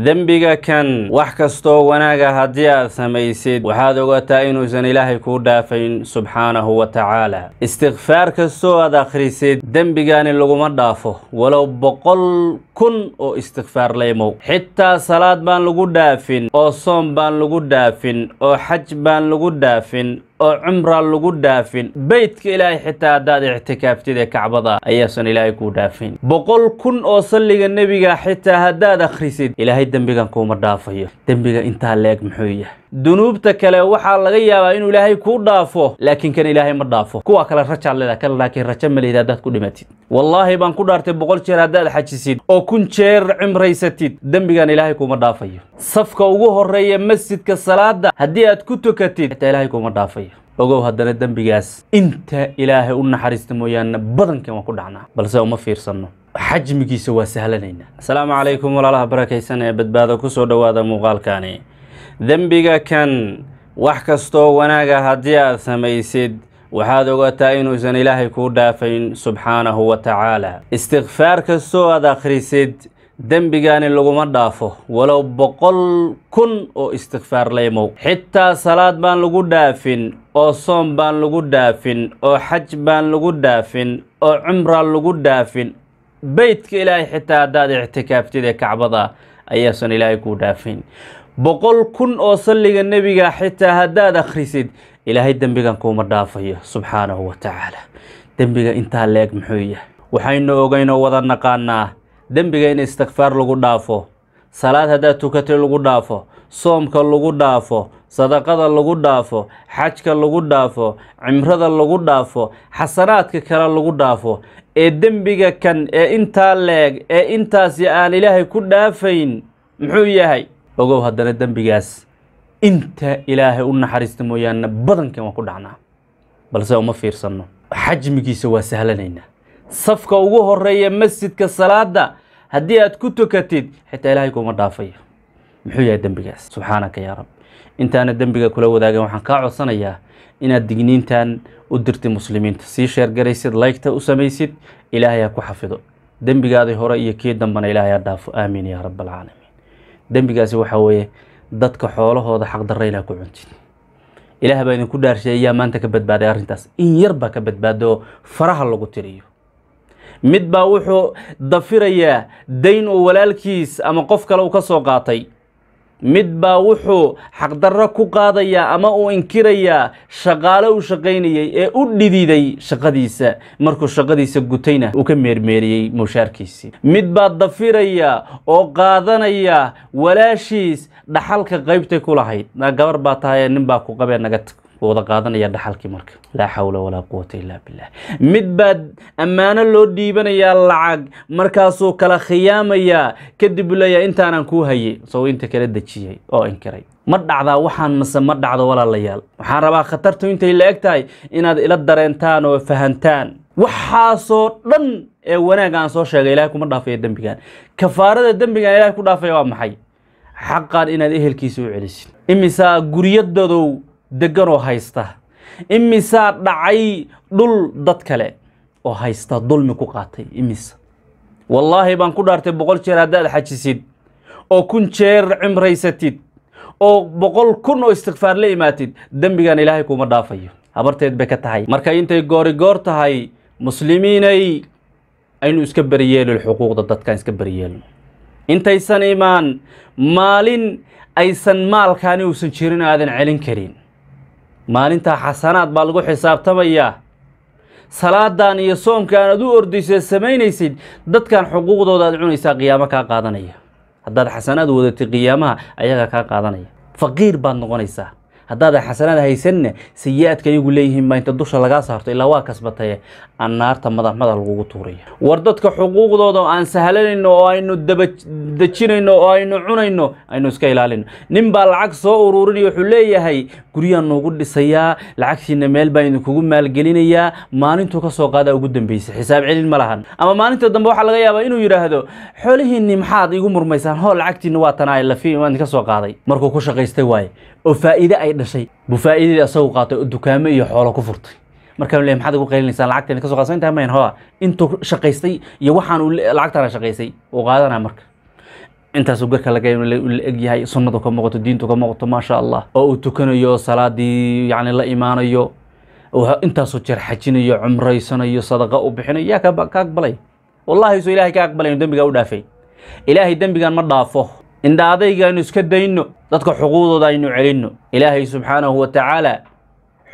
dembiga kan wax kastoo wanaaga haddii aad samaysid waxaad ogataa inuusan ilaahay kuu dhaafayn subxaanahu wa tacaala. Istikfaar kastoo aad akhrisid dembigani laguma dhaafo. Walow boqol kun oo istikfaar laymow xitaa salaad baan lagu dhaafin oo soom baan lagu dhaafin oo xaj baan lagu dhaafin oo cumra lagu dhaafin. Beytka ilaahay xitaa haddaad ictikaaftid ee kacbada ayaasan ilaahay kuu dhaafin. Boqol kun oo salliga nebiga xitaa haddaad akhrisid ilaahay dembigan kuuma dhaafayo. Dembiga intaa leeg muxuu yahay dunuubta kale waxaa laga yaabaa inuu ilaahay kuu dhaafo laakiin kan ilaahay ma dhaafo. Kuwa kale rajaad leedaha kan laakiin rajo ma lehid haddaad ku dhimatid. Wallaahi baan ku dhaartay boqol jeer haddaad xajisid oo kun jeer cimraysatid dembigan ilaahay kuuma dhaafayo. Safka ugu horreeya masjidka salaada haddii aad ku tukatid xitaa ilaahay kuuma dhaafayo. Ogow haddana dembigaas inta ilaahay u naxariista mooyaane badankan waan ku dhacnaa balse uma fiirsanno. Xajmigiisa waa sahlanaynaa. Asalaamu calaykum walaalaha barakaysan ee badbaado ku soo dhowaada muuqaalkani dembiga kan wax kastoo wanaaga haddii aad samaysid waxaad ogataa inuusan ilaahay kuu dhaafayn subxaanahu wa tacaala. Istikfaar kastoo aad akhrisid dembigani laguma dhaafo. Walow boqol kun oo istikfaar laymow xitaa salaad baan lagu dhaafin oo soom baan lagu dhaafin oo xaj baan lagu dhaafin oo cumra lagu dhaafin. Beytka ilaahay xitaa haddaad ictikaaftid ee kacbada ayaasan ilaahay kuu dhaafayn boqol kun oo salliga nebiga xitaa haddaad akhrisid ilaahay dembigan kuuma dhaafayo subxaanahu wa tacaala. Dembiga intaa leeg muxuu yahay. Waxaynu ogeynoo wada naqaanaa dembiga in istikfaar lagu dhaafo salaad haddaad tukatay lagu dhaafo soomka lagu dhaafo sadaqada lagu dhaafo xajka lagu dhaafo cimrada lagu dhaafo xasanaadka kale lagu dhaafo ee dembiga kan ee intaa leeg ee intaasi aan ilaahay ku dhaafayn muxuu yahay ogow haddana dembigaas. Inta ilaahay u naxariista mooyaane badankan waan ku dhacnaa. Balse uma fiirsanno. Xajmigiisa waa sahlanaynaa. Safka ugu horreeya masjidka salaada haddii aad ku tukatid xitaa ilaahay kuuma dhaafayo muxuu yahay dembigaas? Subxaanaka yaa rab intaana dembiga kula wadaagan waxaan kaa codsanayaa inaad digniintan u dirtid muslimiinta. Sii sheergaraysid laygta u samaysid ilaahay ha ku xafido. Dembigaadii hore iyo kii dambana ilaahay ha dhaafo. Aamiin yaa rab alcaalamiin dembigaasi waxaa weeye dadka xoolahooda xaqdarra inaa ku cuntid ilaah baa idinku dhaarshay ayaa maanta ka badbaaday arrintaas. In yar baa ka badbaada oo faraha lagu tiriyo. Mid baa wuxuu dafirayaa dayn oo walaalkiis ama qof kale uu ka soo qaatay mid baa wuxuu xaqdarro ku qaadayaa ama uu inkirayaa shaqaale u shaqaynayay ee u dhididay shaqadiisa. Markuu shaqadiisa gutayna uu ka meermeeriyey mushaarkiisii. Mid baa dafiraya oo qaadanaya walaashiis dhaxalka qaybtay ku lahayd. Gabar baa tahay nin baa ku qabee naga tag wada qaadanaya dhaxalkii marka. Laa xawla walaa quwata illaa billah. Mid baa ammaano loo dhiibanayaa lacag markaasuu kala khiyaamayaa kadib buu leeyahay intaanan kuu hayay. Soo inta kala dejiyey oo inkiray. Ma dhacdaa waxaan mase ma dhacdo walaalayaal. Waxaan rabaa khatartu intay la eg tahay inaad ila dareentaan oo fahantaan. Waxaasoo dhan ee wanaag aan soo sheegay ilahay kuma dhaafaya dembigan kafaarada dembigan ilahay ku dhaafaya waa maxay? Xaqan inaad ehelkiisa u celisid. Imisaa guryadodow deganoo haysta. Imisaa dhacay dhul dad kale oo haysta dulmi ku qaatay imisa wallaahi baan ku dhaartay boqol jeer haddaad xajisid oo kun jeer cimraysatid oo boqol kun oo istikfaar la imaatid dembigan ilaahay kuuma dhaafayo. Habarteed bay ka tahay. Marka intay goori goor tahay muslimiinay aynu iska beriyeelin xuquuqda dadkan iska beriyeelno intaysan imaan maalin aysan maalkaani uusan jirin aadan celin karin maalintaa xasanaad baa lagu xisaabtamayaa salaadan iyo soomkaan aad u ordayso samaynaysid dadkan xuquuqdooda aad cunaysaa qiyaamo kaa qaadanaya. Haddaad xasanaad wadatay qiyaamaha ayagaa kaa qaadanaya. Faqiir baad noqonaysaa. Haddaadan xasanaad haysanna sayi-aadka ayagu leeyihiin baa inta dusha lagaa saarto ilaa waa kasbataye naarta madax madax lagugu tuuraya. War dadka xuquuqdooda aan sahlanayno oo aynu dabadejinayno oo aynu cunayno aynu iska ilaalino nin baa lacag soo ururinaya wuxuu leeyahay guryaan noogu dhisayaa lacagtiina meel baa idinkugu maalgelinayaa maalintuu ka soo qaadaa ugu dambeysay. Xisaab celin ma lahan. Ama maalinta dambe waxaa laga yaabaa inuu yidhaahdo xoolihiinni maxaad igu murmaysaan? Hoo lacagtiina waa tanaa lafi waan soo qaaday. Markuu ku shaqaystay waaye oo faa'iide ay dhashay. Buu faa'iidadii asagu qaatay oo dukaamo iyo xoolo ku furtay markaan le maxaad igu qaylinaysaa lacagteena ka soo qaadsan intuu shaqaystay iyo waxaan uu uu qaadanaa marka. Intaasuu garka la egyahay sunnadu ka muuqato diintu ka muuqato maasha allah. Oo uu tukanayo salaadii yani la imaanayo intaasoo jeer cumraysanayo sadaqa u bixinayo yaa ka aqbalay. Wallahi soo ilahay ka aqbalay dembigaa u ilaahay dembigan ma dhaafo. Indha adayga aynu iska dayno dadka xuquuqdooda aynu celinno. Ilaahay subxaanahu wa tacaala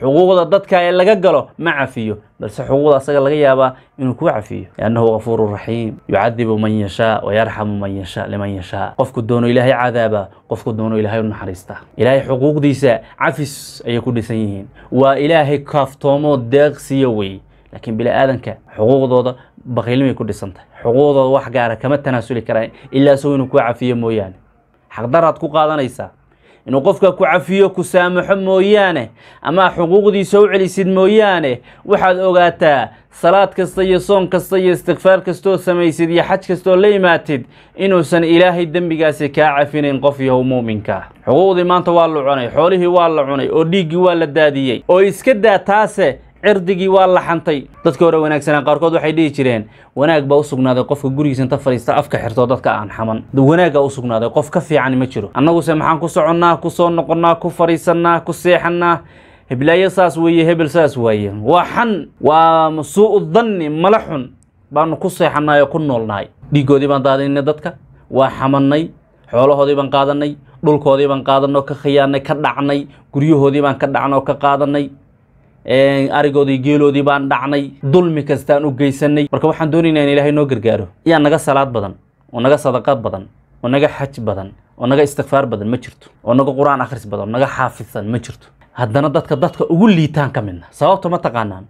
xuquuqda dadka ee laga galo ma cafiyo balse xuquuqda asaga laga yaabaa inuu ku cafiyo. Liannahu gafuuru raxiim. Yucadibu man yashaa wayarxamu man yashaa liman yashaa. Qofku doono ilaahay cadaaba qofku doono ilaahay u naxariista. Ilaahay xuquuqdiisa cafis ayay ku dhisan yihiin. Waa ilaahay kaaftoomoo deeqsiyo wey. Laakiin bini aadanka xuquuqdooda baqiilnimay ku dhisan tahay. Xuquuqdooda wax gaara kama tanaasuli karaan ilaa isagoo inuu ku cafiyo mooyaane. Xaqdaraad ku qaadanaysaa inuu qofka ku cafiyo ku saamaxo mooyaane ama xuquuqdiisa u celisid mooyaane waxaad ogaataa salaad kasta iyo soon kasta iyo istikfaar kastooo samaysid iyo xaj kastooo la imaatid inuusan ilaahay dembigaasi kaa cafinayn qof yahow muuminka. xuquuqdii maanta waa la cunay xoolihii waa la cunay oo dhiiggii waa la daadiyey oo iska daa taase cirdigii waa la xantay. Dadka hore wanaagsanaa qaarkood waxay dhihi jireen wanaag baa u sugnaaday qofka gurigiisa inta fadhiista afka xirtoo dadka aan xaman. Wanaaggaa u sugnaaday qof ka fiican ma jiro. Annaguse maxaan ku soconnaa ku soo noqonnaa ku fadhiisannaa ku seexannaa? Heblaayo saas weeye hebel saas waaye waa xan waa suu-u danni mala xun. Baanu ku seexannahay oo ku noolnahay. Dhiiggoodii baan daadinay dadka waa xamannay. Xoolahoodii baan qaadanay dhulkoodii baan qaadanay oo ka khiyaanay ka dhacnay. Guryahoodii baan ka dhacnay oo ka qaadanay arigoodii geeloodii baan dhacnay dulmi kastaan u geysanay. Marka waxaan doonaynaa in ilaahay noo gargaaro. Yaa naga salaad badan oo naga sadaqa badan oo naga xaj badan oo naga istikfaar badan ma jirto oo naga qur'aan akhris badan oo naga xaafidsan ma jirto. Haddana dadka dadka ugu liitaan ka midna sababta ma taqaanaan.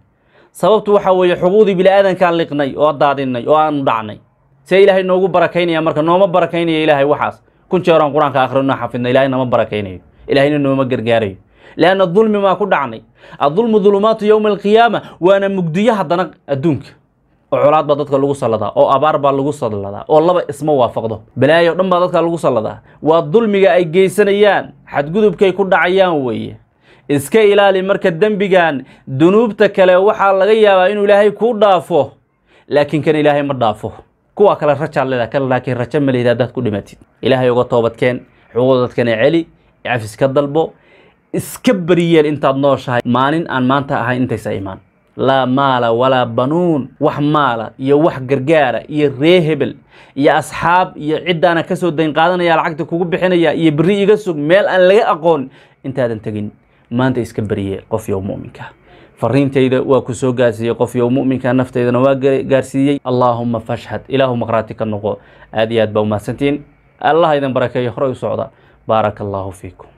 Sababtu waxaa weeye xuquuqdii bini aadankaan liqnay oo daadinay oo aanu dhacnay. See ilaahay noogu barakaynaya marka nooma barakaynaya ilaahay waxaas. Kun jeeraan qur'aanka akhrino xafidna ilaahay nama barakaynayo ilaahayna nooma gargaarayo leanna dulmi maa ku dhacnay adulmu dulumaatu yowma alqiyaama waana mugdiyo haddana adduunka oo colaad baa dadka lagu salladaa oo abaar baa lagu salladaa oo laba isma waafaqdo balaayo dhan baa dadka lagu salladaa waa dulmiga ay geysanayaan xadgudubkay ku dhacayaan weeye iska ilaali marka dembigan dunuubta kale waxaa laga yaabaa inuu ilaahay kuu dhaafo laakiin kan ilaahay ma dhaafo kuwa kale rajaad leedaha kan laakiin rajo ma lehid haddaad ku dhimatid ilaahay uga toobadkeen xuquuqda dadkana celi cafis ka dalbo iska bariyeel intaad nooshahay. Maalin aan maanta ahayn intaysa imaan laa maala walaa banuun wax maala iyo wax gargaara iyo ree hebel iyo asxaab iyo ciddaana ka soo dayn qaadanaya lacagta kugu bixinaya iyo berri iga sug meel aan laga aqoon intaadan tegin. Maanta iska bariyeel qof yow mu'minka fariintayda waa ku soo gaarsiiyey qof yow mu'minka naftaydana waa gaarsiiyey. Allaahuma fashhad ilaahu maqraati ka noqo. Aad iyo aad baa umahadsantiin allah idin barakeeyo horey u socda. Baaraka allaahu fiikum